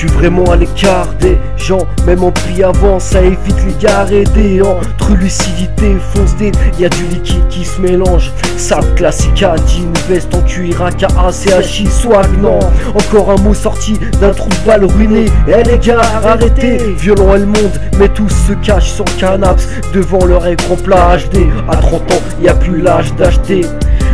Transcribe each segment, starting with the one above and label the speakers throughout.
Speaker 1: suis vraiment à l'écart des gens, même en prix avant, ça évite les gares et des entre lucidité fonce y a du liquide qui se mélange. Sable classique à une veste en cuir, à CHI, swag non. Encore un mot sorti d'un trou de balle ruiné. Eh les gars, arrêtez, violent elle monde, mais tous se cachent sur canaps devant leur écran plat HD. À 30 ans, y a plus l'âge d'acheter.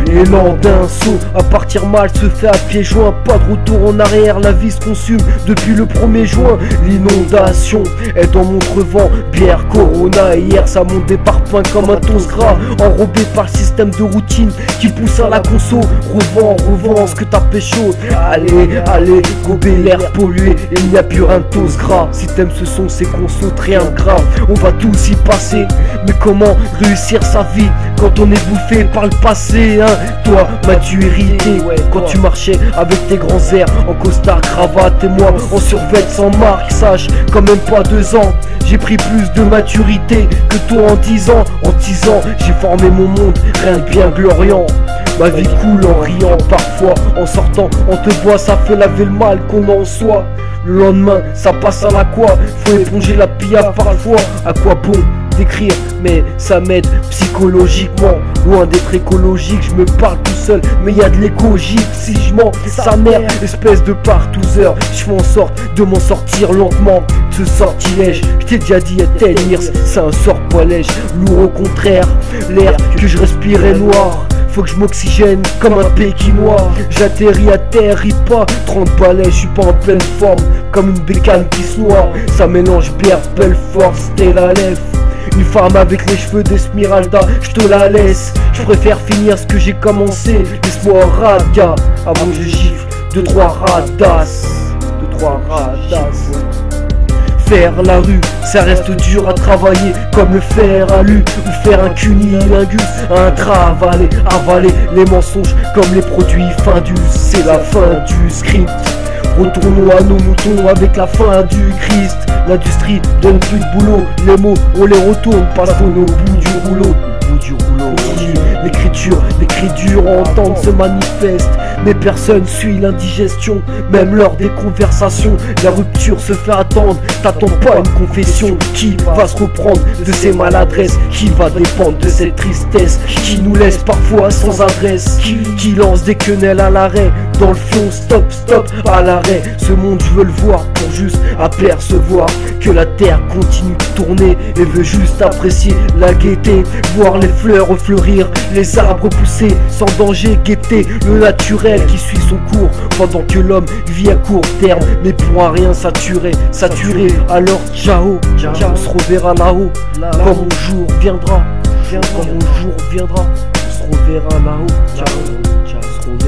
Speaker 1: L'élan d'un saut. À partir mal se fait à pieds joints. Pas de retour en arrière, la vie se consume depuis le 1er juin. L'inondation est dans mon crevant. Bière Corona, hier ça monte des parpaings comme un toast gras. Enrobé par le système de routine qui pousse à la conso. Revends, revends ce que t'as pécho Allez, allez, gober l'air pollué. Il n'y a plus un toast gras. Si t'aimes ce son c'est qu'on saute rien de grave. On va tous y passer. Mais comment réussir sa vie? Quand on est bouffé par le passé hein toi, maturité, quand tu marchais avec tes grands airs en costard, cravate et moi en survêt sans marque, sache, quand même pas deux ans. J'ai pris plus de maturité que toi en dix ans. En dix ans, j'ai formé mon monde, rien de bien gloriant. Ma vie coule en riant parfois, en sortant, on te voit, ça fait laver le mal qu'on a en soi. Le lendemain, ça passe à la quoi Faut éponger la pilla parfois. À quoi bon d'écrire Mais ça m'aide psychologiquement. Loin d'être écologique, je me parle tout seul. Mais y a de l'écologie si je mens. Sa mère, espèce de partouzeur. Je fais en sorte de m'en sortir lentement. Ce sortilège, je t'ai déjà dit, tel c'est un sort poilège. Lourd au contraire, l'air que je respirais noir faut que je m'oxygène comme un pékinois. J'atterris à terre, ris pas, 30 balais, je suis pas en pleine forme, comme une bécane qui se noie. Ça mélange bière, belle force, t'es la lèvre. Une femme avec les cheveux d'Esmeralda, je te la laisse. Je préfère finir ce que j'ai commencé. Laisse-moi raga avant je gifle. Deux, trois radasses. Deux, trois radasses. Faire la rue, ça reste dur à travailler comme le fer à lu ou faire un cunilingus, un travaler, avaler les mensonges comme les produits fin du, c'est la fin du script. Retournons à nos moutons avec la fin du Christ. L'industrie donne plus de boulot, les mots on les retourne, passons au bout du rouleau. Bout du rouleau. L'écriture, l'écrit dur entendre se manifeste Mais personne suit l'indigestion Même lors des conversations. La rupture se fait attendre. T'attends pas une confession Qui va se reprendre de ses maladresses Qui va dépendre de cette tristesse Qui nous laisse parfois sans adresse Qui, lance des quenelles à l'arrêt. Dans le fion, stop, stop, à l'arrêt. Ce monde je veux le voir pour juste apercevoir Que la terre continue de tourner Et veut juste apprécier la gaieté Voir les fleurs fleurir les arbres pousser sans danger, guetter le naturel qui suit son cours. Pendant que l'homme vit à court terme, mais pour un rien saturé, saturé. Alors ciao, ciao, on se reverra là-haut, quand mon jour viendra, quand mon jour viendra, on se reverra là-haut, ciao, ciao, on se reverra. là-haut, ciao, ciao.